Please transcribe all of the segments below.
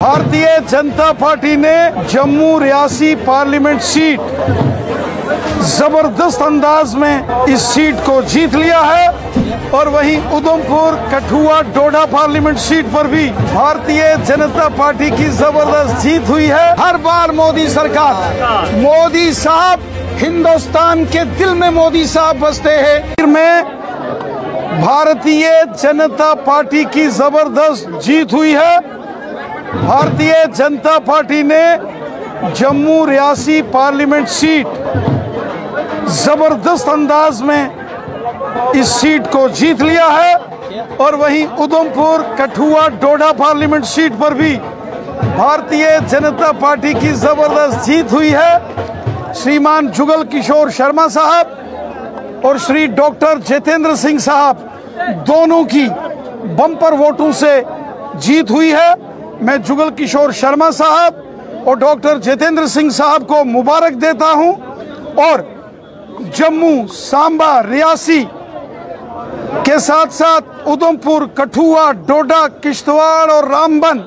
Bharatiya Janata party ने Jammu Reasi parliament seat ज़बरदस्त अंदाज में इस सीट को जीत लिया है और वहीं उधमपुर, कठुआ, डोडा पार्लियामेंट सीट पर भी भारतीय जनता पार्टी की ज़बरदस्त जीत हुई है। हर बार मोदी सरकार, मोदी साहब हिंदुस्तान के दिल में मोदी साहब बसते हैं। में भारतीय जनता पार्टी की ज़बरदस्त जीत हुई है। भारतीय जनता पार्टी ने जम्मू रियासी पार्लियामेंट सीट ज़बरदस्त अंदाज में इस सीट को जीत लिया है और वहीं उधमपुर, कठुआ, डोडा पार्लियामेंट सीट पर भी भारतीय जनता पार्टी की ज़बरदस्त जीत हुई है। श्रीमान जुगल किशोर शर्मा साहब और श्री डॉक्टर जितेंद्र सिंह साहब दोनों की बम्पर वोटों से जीत हुई है। मैं जुगल किशोर शर्मा साहब और डॉक्टर जितेंद्र सिंह साहब को मुबारक देता हूँ और जम्मू सांबा रियासी के साथ साथ उधमपुर, कठुआ, डोडा, किश्तवाड़ और रामबन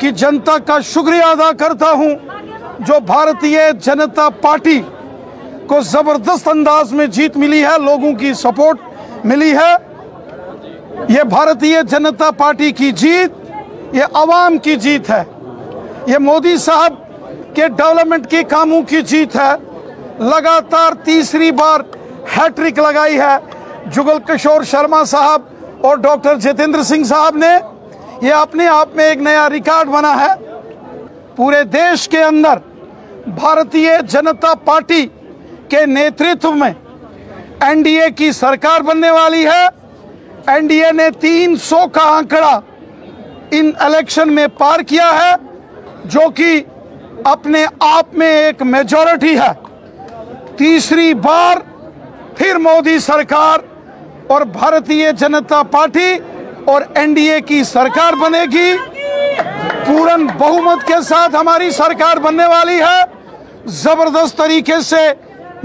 की जनता का शुक्रिया अदा करता हूँ, जो भारतीय जनता पार्टी को ज़बरदस्त अंदाज में जीत मिली है, लोगों की सपोर्ट मिली है। ये भारतीय जनता पार्टी की जीत ये अवाम की जीत है। ये मोदी साहब के डेवलपमेंट के कामों की जीत है। लगातार तीसरी बार हैट्रिक लगाई है। जुगल किशोर शर्मा साहब और डॉक्टर जितेंद्र सिंह साहब ने। ये अपने आप में एक नया रिकॉर्ड बना है। पूरे देश के अंदर भारतीय जनता पार्टी के नेतृत्व में एनडीए की सरकार बनने वाली है। एनडीए ने 300 का आंकड़ा इन इलेक्शन में पार किया है, जो कि अपने आप में एक मेजॉरिटी है। तीसरी बार फिर मोदी सरकार और भारतीय जनता पार्टी और एनडीए की सरकार बनेगी। पूर्ण बहुमत के साथ हमारी सरकार बनने वाली है। ज़बरदस्त तरीके से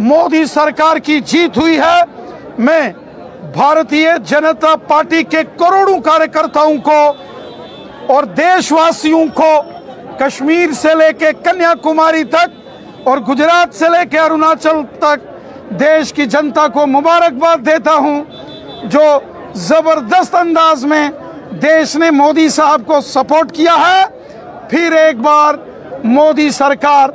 मोदी सरकार की जीत हुई है। मैं भारतीय जनता पार्टी के करोड़ों कार्यकर्ताओं को और देशवासियों को कश्मीर से लेके कन्याकुमारी तक और गुजरात से लेके अरुणाचल तक देश की जनता को मुबारकबाद देता हूँ, जो ज़बरदस्त अंदाज में देश ने मोदी साहब को सपोर्ट किया है। फिर एक बार मोदी सरकार